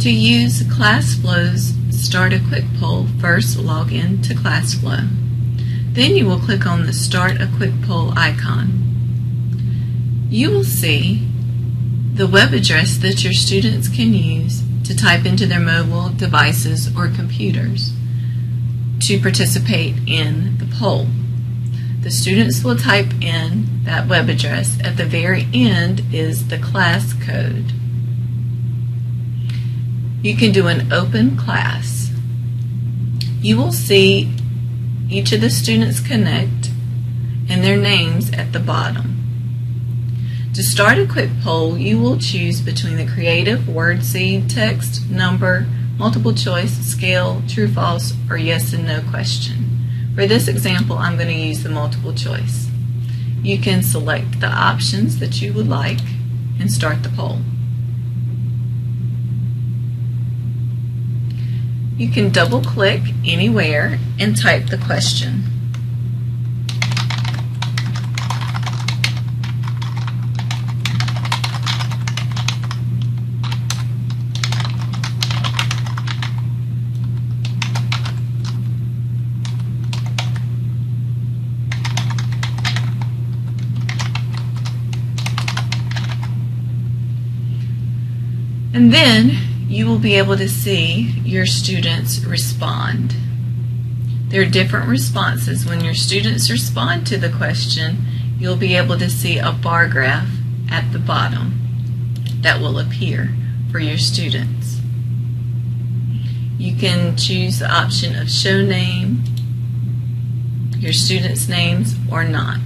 To use ClassFlow's Start a Quick Poll, first log in to ClassFlow. Then you will click on the Start a Quick Poll icon. You will see the web address that your students can use to type into their mobile devices or computers to participate in the poll. The students will type in that web address. At the very end is the class code. You can do an open class. You will see each of the students connect and their names at the bottom. To start a quick poll, you will choose between the creative, word seed, text, number, multiple choice, scale, true, false, or yes and no question. For this example, I'm going to use the multiple choice. You can select the options that you would like and start the poll. You can double click anywhere and type the question. And then you will be able to see your students respond. There are different responses. When your students respond to the question, you'll be able to see a bar graph at the bottom that will appear for your students. You can choose the option of show name, your students' names, or not.